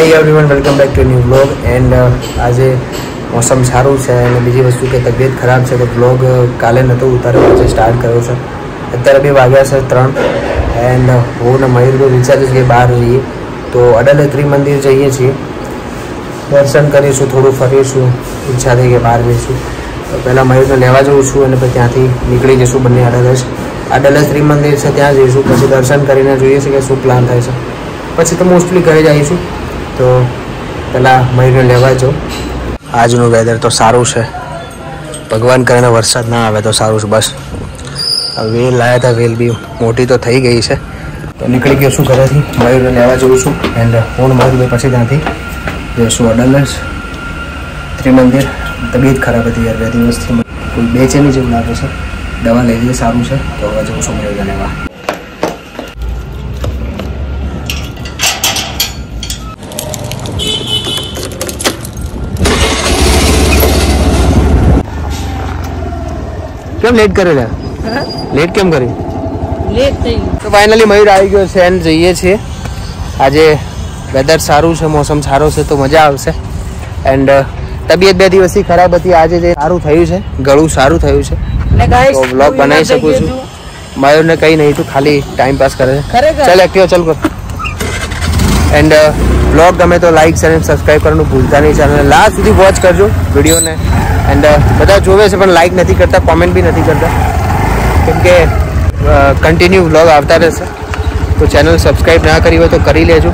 Hi everyone welcome back to new blog and આજે મોસમ સારું છે અને બીજી વસ્તુ કે તબિયત ખરાબ છે, તો બ્લોગ કાલે નહોતો ઉતાર્યો, આજે સ્ટાર્ટ કર્યો છે. અત્યારે બી વાગ્યા છે ત્રણ. એન્ડ હું ને મયુર બી વિચાર્યું કે બહાર જઈએ તો અડાલત્રી મંદિર જઈએ છીએ. દર્શન કરીશું, થોડું ફરીશું. ઈચ્છા થઈ કે બહાર જઈશું પહેલાં મયુરને લેવા જઉં છું અને પછી ત્યાંથી નીકળી જઈશું બંને અડાલજ અડાલશ્રી મંદિર છે, ત્યાં જઈશું. પછી દર્શન કરીને જોઈએ છે કે શું પ્લાન થાય છે. પછી તો મોસ્ટલી ઘરે જ આવીશું તો પહેલાં મયુરને લેવા જાઉં આજનું વેધર તો સારું છે. ભગવાન કરીને વરસાદ ના આવે તો સારું છે, બસ. વેલ લાવ્યા હતા વેલ બી મોટી તો થઈ ગઈ છે. તો નીકળી ગયો છું ઘરેથી. મયુરને લેવા જઉં છું. એન્ડ હું મયુર પછી ત્યાંથી જઈશું અડલજ ત્રિમંદિર. તબિયત ખરાબ હતી યાર, બે દિવસથી. કોઈ બેચેની જેવું લાગે છે. દવા લઈ લઈએ સારું છે. તો હવે જઉં છું મયુરને લેવા. કેમ લેટ કરે લે લેટ કેમ કરી? લેટ થઈ તો ફાઇનલી મયુર આવી ગયો છે એન્ડ જઈએ છીએ. આજે વેધર સારું છે મોસમ સારો છે તો મજા આવશે. એન્ડ તબિયત બે દિવસથી ખરાબ હતી આજે જે સારું થયું છે ગળું સારું થયું છે. તો vlog બનાવી શકું છું. મયુરને કંઈ નહીં તું ખાલી ટાઈમ પાસ કરે છે. ચાલ એક્ટિવા ચાલ કર એન્ડ બ્લોગ ગમે તો લાઈક શેર અને સબસ્ક્રાઈબ કરવાનું ભૂલતા નહીં. ચેનલ લાસ્ટ સુધી વોચ કરજો વિડીયોને. એન્ડ બધા જોવે છે પણ લાઈક નથી કરતા કોમેન્ટ બી નથી કરતા. કેમ કે કન્ટિન્યુ બ્લોગ આવતા રહેશે. તો ચેનલ સબસ્ક્રાઈબ ના કરી હોય તો કરી લેજો.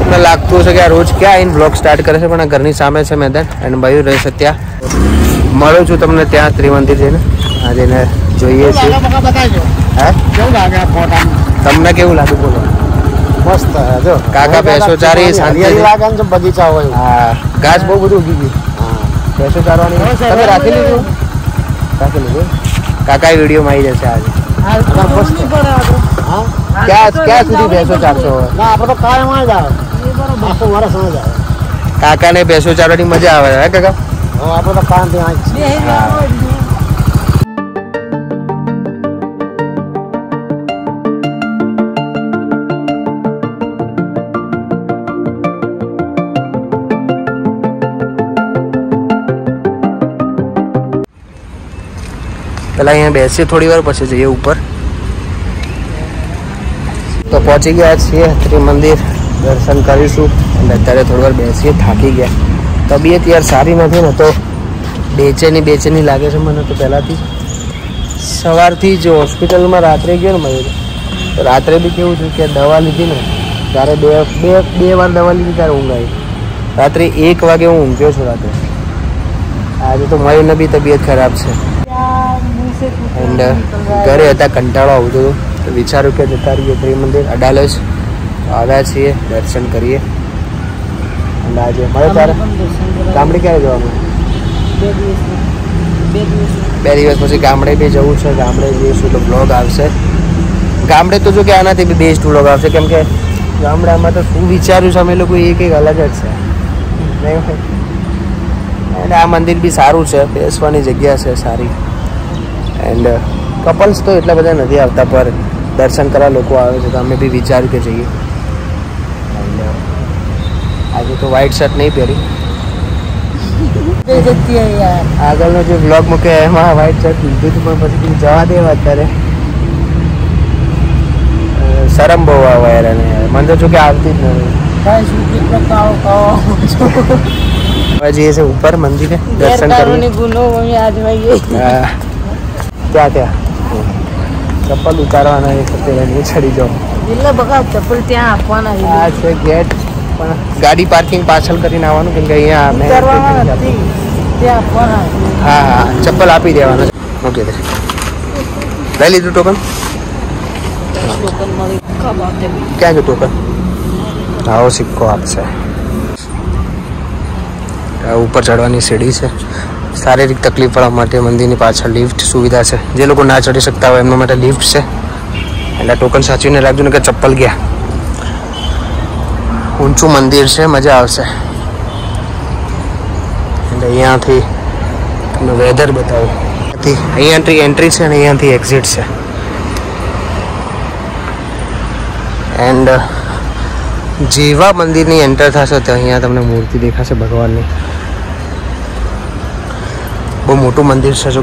તમને લાગતું હશે કે આ રોજ ક્યાં આવીને બ્લોગ સ્ટાર્ટ કરે છે પણ આ ઘરની સામે છે મેદાન એન્ડ ભાઈ રહે છે ત્યાં. મળું છું તમને ત્યાં ત્રિમંદિર જઈને. આ જઈને જોઈએ છીએ. લાગે તમને કેવું લાગ્યું બોલો? મસ્ત હે, જો. કાકા ભેંસો ચારી શાંતિ લાગે ને જો બગીચા હોય. હા. ઘાસ બહુ બધું ઉગી ગયું. ભેંસો ચારવાની તમે રાખી લીધું? રાખી લીધું? કાકા વિડીયોમાં આવી જશે આજે. હા ક્યાં ક્યાં સુધી ભેંસો ચારશો ના આપણે તો કાયમ જ આવે. આખું વર્ષ જ આવે. કાકાને ભેંસો ચારવાની મજા આવે હે કાકા? આપણે તો કામ ત્યાં પેલા અહીંયા બેસીએ થોડી વાર, પછી જઈએ ઉપર. તો પહોંચી ગયા છીએ ત્રિમંદિર દર્શન કરીશું. અને અત્યારે થોડી વાર બેસીએ, થાકી ગયા. તબિયત યાર સારી નથી ને તો બેચેની બેચેની લાગે છે મને તો પહેલાંથી. સવારથી જ હોસ્પિટલમાં રાત્રે ગયો ને મયુર. રાત્રે બી કેવું થયું કે દવા લીધી ને, ત્યારે બે બે બે વાર દવા લીધી ત્યારે ઊંઘ આવી. રાત્રે એક વાગે હું ઊંઘ્યો છું રાત્રે. આજે તો મયુરને બી તબિયત ખરાબ છે. એન્ડ ઘરે હતા કંટાળો આવતો હતો. તો વિચાર્યું કે જતા રહીએ ત્રિમંદિર અડાલજ. આવ્યા છીએ દર્શન કરીએ. અને આજે મળે તારે. ગામડે ક્યારે જવાનું? બે દિવસ પછી ગામડે બી જવું છે ગામડે જઈશું તો બ્લોગ આવશે. ગામડે તો જો કે આનાથી બી બેસ્ટ બ્લોગ આવશે કેમ કે ગામડામાં તો શું વિચાર્યું છે અમે લોકો એક એક અલગ જ છે. નહીં? અને આ મંદિર બી સારું છે બેસવાની જગ્યા છે સારી. એન્ડ કપલ્સ તો એટલા બધા નથી આવતા પર દર્શન કરવા લોકો આવે છે તો અમે બી વિચાર્યું કે જઈએ. એન્ડ આજે તો વ્હાઈટ શર્ટ નહીં પહેરી. આગળનો જે બ્લોગ મૂકે એમાં વ્હાઈટ શર્ટ લીધું હતું પણ પછી જવા દેવા અત્યારે શરમ બહુ આવે યાર અને મને તો જો કે આવતી જ નથી. જઈએ છે ઉપર મંદિરે દર્શન કરવાની ગુનો હા. ત્યાં ત્યાં ચપ્પલ ઉતારવાના એ અત્યારે નહીં ચડી જાઓ એટલે બકા ચપ્પલ ત્યાં આપવાના છે. આ છે ગેટ પણ ગાડી પાર્કિંગ પાછળ કરીને આવવાનું કેમ કે અહીંયા મેં ઉતારવાના નથી ત્યાં આપવાના છે. હા હા ચપ્પલ આપી દેવાના ઓકે દે લઈ લીધું ટોકન ટોકન મળી ખબર આપતે બી. ક્યાં છે ટોકન આવો સિક્કો આપશે આ ઉપર ચડવાની સીડી છે શારીરિક તકલીફ પડવા માટે મંદિરની પાછળ લિફ્ટ સુવિધા છે. જે લોકો ના ચડી શકતા હોય એમના માટે લિફ્ટ છે. એટલે ટોકન સાચવીને રાખજો ને કે ચપ્પલ ગયા. ઊંચું મંદિર છે, મજા આવશે. એટલે અહીંયાથી તમને વેધર બતાવું. અહીંયાથી એન્ટ્રી છે અને અહીંયાથી એક્ઝિટ છે. એન્ડ જેવા મંદિરની એન્ટર થશો તો અહીંયા તમને મૂર્તિ દેખાશે ભગવાનની. બહુ મોટું મંદિર છે જો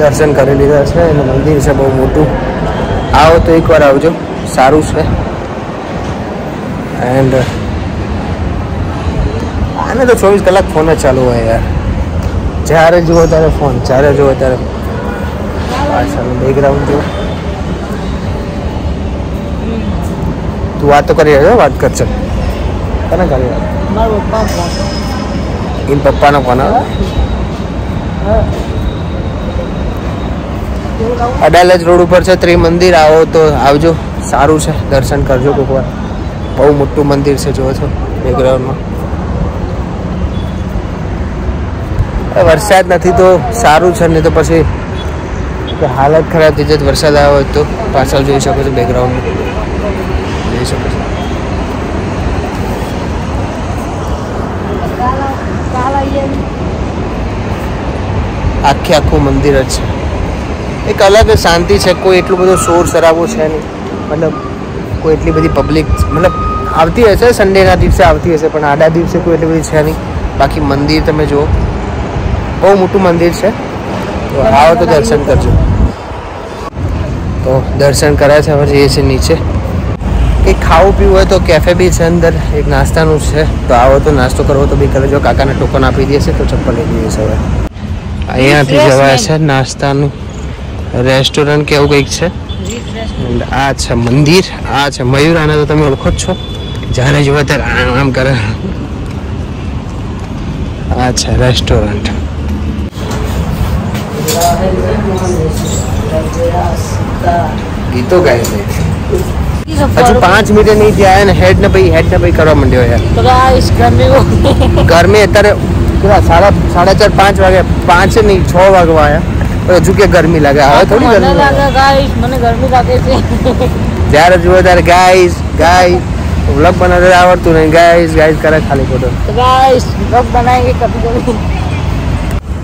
દર્શન કરી લીધા છે અને મંદિર છે બહુ મોટું. આવો તો એકવાર આવજો. સારું છે. એન્ડ આને તો ચોવીસ કલાક ફોન જ ચાલુ હોય યાર. જ્યારે જુઓ ત્યારે ફોન જ્યારે જુઓ ત્યારે પાછળ બેકગ્રાઉન્ડ જુઓ. તું વાત તો કરી રહ્યો વાત કરશે તને કરી એમ પપ્પાનો ફોન આવે અડાલજ રોડ ઉપર છે, ત્રિમંદિર. આવો તો આવજો. સારું છે. દર્શન કરજો કોઈક વાર બહુ મોટું મંદિર છે, જુઓ છો, બેકગ્રાઉન્ડમાં. વરસાદ નથી તો સારું છે, નહીં તો પછી હાલત ખરાબ થઈ જાય, વરસાદ આવ્યો હોય તો પાછળ જોઈ શકો છો બેકગ્રાઉન્ડ જોઈ શકો છો. આખે આખું મંદિર જ છે. એક અલગ શાંતિ છે કોઈ એટલું બધો શોર શરાબો છે નહીં. મતલબ કોઈ એટલી બધી પબ્લિક મતલબ આવતી હશે સન્ડેના દિવસે આવતી હશે પણ આડા દિવસે કોઈ એટલી બધી છે નહીં. બાકી મંદિર તમે જુઓ બહુ મોટું મંદિર છે. તો આવો તો દર્શન કરજો. તો દર્શન કર્યા છે હવે જઈએ છીએ નીચે. કંઈક ખાવું પીવું હોય તો કેફે બી છે અંદર એક નાસ્તાનું છે. તો આવો તો નાસ્તો કરવો તો બી કરે જો કાકાને ટોકન આપી દેશે તો ચપ્પલ લઈ દઈએ છે હવે. અહીંયાથી જવાય છે નાસ્તાનું. રેસ્ટોરન્ટ કે એવું કંઈક છે? And આ છે મંદિર આ છે મયુર આને તો તમે ઓળખો જ છો. જ્યારે જોવો ત્યારે આમ આમ કરે. આ છે રેસ્ટોરન્ટ. ગીતો ગાય છે. હજુ પાંચ મિનિટ નહીં થયા ને હેડ ને ભાઈ હેડ ને ભાઈ કરવા માંડ્યો યાર. ગરમી અત્યારે સાડા સાડા ચાર પાંચ વાગે પાંચ નહીં છ વાગવા આવ્યા હજુ કે ગરમી લાગે? હવે થોડી ગરમી લાગે. ગાઈસ મને ગરમી લાગે છે. જ્યારે જુઓ ત્યારે ગાઈસ ગાઈસ વ્લોગ બનાવતા આવડતું નહીં. ગાઈસ ગાઈસ કરે ખાલી ખોટો ગાઈસ વ્લોગ બનાવીએ કભી કભી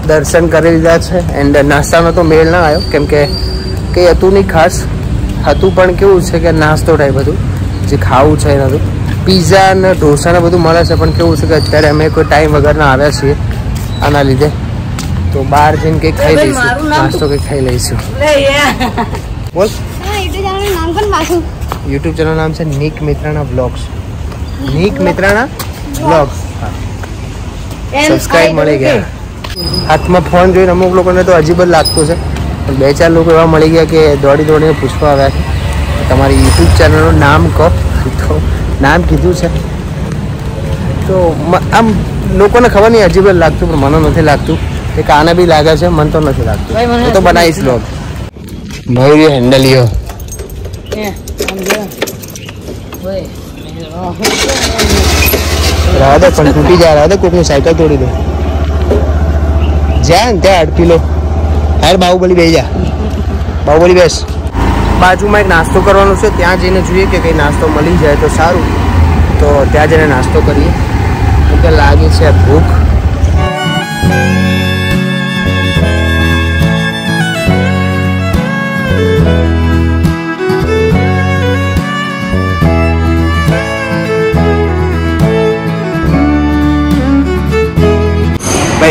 દર્શન કરી લીધા છે. એન્ડ નાસ્તાનો તો મેળ ના આવ્યો. કેમ કે કંઈ હતું નહીં ખાસ. હતું પણ કેવું છે કે નાસ્તો ટાઈપ બધું જે ખાવું છે એના હતું પીઝા અને ઢોસા ને બધું મળે છે પણ કેવું છે કે અત્યારે અમે કોઈ ટાઈમ વગર ના આવ્યા છીએ આના લીધે. તો બહાર જઈને કંઈક ખાઈ લઈશું નાસ્તો કંઈક ખાઈ લઈશું. બોલ. યુટ્યુબ ચેનલ નામ છે Nik Mitrana blogs Nik Mitrana blogs subscribe મળી ગયા. હાથમાં ફોન જોઈને અમુક લોકોને તો અજીબ જ લાગતું છે. પણ બે ચાર લોકો એવા મળી ગયા કે દોડી દોડીને પૂછવા આવ્યા છે તમારી યુટ્યુબ ચેનલનું નામ કહો. તો નામ કીધું છે. તો આમ લોકોને ખબર નહીં અજીબ જ લાગતું પણ મને નથી લાગતું. એક કાને બી લાગે છે મન તો નથી લાગતું. ભાઈ, હું તો બનાવીશ બ્લોગ મયુરી હેન્ડલિયો રહેવા દે પણ તૂટી જાય રહેવા દે કોકની સાયકલ તોડી દે. જ્યાં ત્યાં અડકી લો. હાર બાહુબલી બેસી જા. બાહુબલી બેસ. બાજુમાં એક નાસ્તો કરવાનો છે ત્યાં જઈને જોઈએ કે કંઈ નાસ્તો મળી જાય તો સારું. તો ત્યાં જઈને નાસ્તો કરીએ. કે લાગે છે ભૂખ.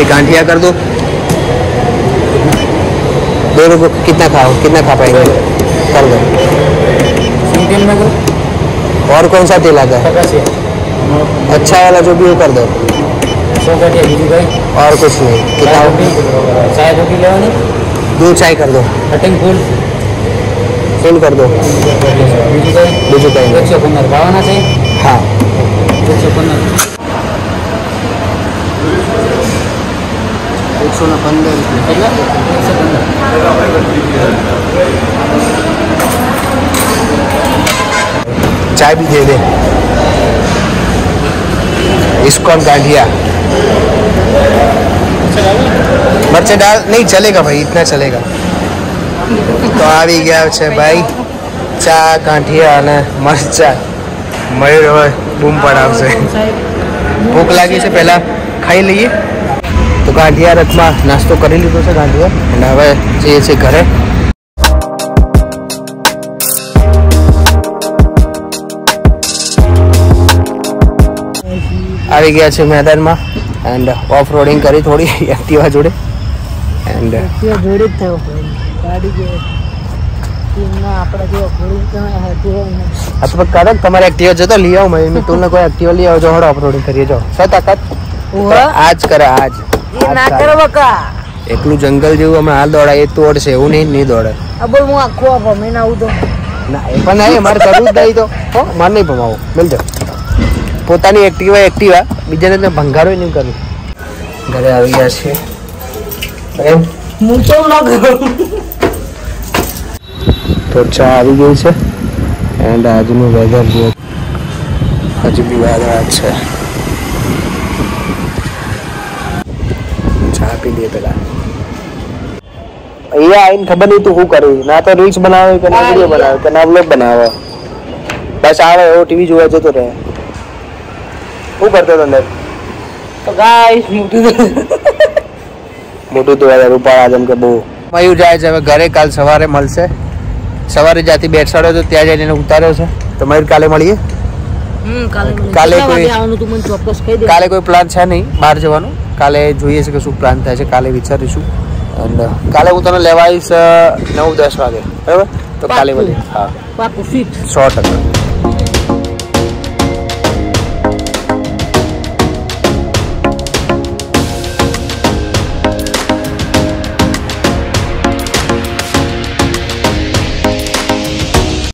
गांठिया कर दो दो रुपये कितना खाओ कितना खा पाएंगे कर दो सिंगल में करो और कौन सा तेल आता है पचास अच्छा वाला जो भी हो कर दो सौ कटिया बीजू भाई और कुछ नहीं कितना हो? चाय रोटी लेवानी दो चाय कर दो કટિંગ ફૂલ फुल कर दो બીજું કઈ બીજું કંઈ નહીં. એકસો પંદર ખાવાના છે हाँ એકસો પંદર एक सौ पंद्रह એટલે એકસો પંદર चाय भी दे दे इसको गांठिया मर्चे डाल नहीं चलेगा भाई इतना चलेगा તો આવી ગયા છે ભાઈ ચા ગાંઠિયા અને મરચા મયુર હવે બૂમ પડાવશે ભૂખ લાગી છે પહેલા ખાઈ લઈએ તો ગાંઠિયા રથમાં નાસ્તો કરી લીધો છે ગાંધીયા અને હવે જઈએ છીએ ઘરે. આવી ગયા છે મેદાનમાં. એન્ડ ઓફ રોડિંગ કરી થોડી એક્ટિવા જોડે. એન્ડ જોડે જ થયો આપણા કદાચ તમારે એક્ટિવા જતો લઈ આવો મેં મિતુલને કોઈ એક્ટિવા લઈ આવજો હડો ઓફ રોડિંગ કરીએ જાઓ સો તાકાત. આજ કરે આજ. ના કરો બકા. એકલું જંગલ જેવું અમે હાલ દોડાય એ તોડશે એવું નહીં નહીં દોડે. આ બોલ હું આખો આપો મેં ના આવું તો. ના એ પણ નહીં મારે કરવું જ નહીં તો. હો મારે નહીં ભમાવો. મિલ જાઓ પોતાની એક્ટિવા એક્ટિવા બીજાને તમે ભંગારો નહીં કરું. ઘરે આવી ગયા છે એમ? હું તો ના કરું. તો ચા આવી ગઈ છે. એન્ડ આજનું વેધર બહુ હજુ બી વાદળા છે. ચા દે પેલા. અહીંયા આવીને ખબર નહીં તું શું કર્યું ના તો રીલ્સ બનાવે કે ના વીડિયો બનાવે કે ના વ્લોગ બનાવે. બસ આવે એવો ટીવી જોવા જતો રહે. શું કરતો અંદર? તો ગાઈસ મોટું મોટું તો યાર ઉપાડા જેમ કે બહુ. મયું જાય છે હવે ઘરે કાલ સવારે મળશે. સવારે જાતી બેસાડ્યો તો ત્યાં જઈને ઉતાર્યો છે. તો મયુર કાલે મળીએ? કાલે કોઈ- વાગે આવવાનું તું મને ચોક્કસ કહી દે. કાલે કોઈ પ્લાન છે નહીં બહાર જવાનું. કાલે જોઈએ છે કે શું પ્લાન થાય છે કાલે વિચારીશું. અને કાલે હું તને લેવા આવીશ નવ દસ વાગે. બરાબર? તો કાલે. મળીએ હા. સો ટકા.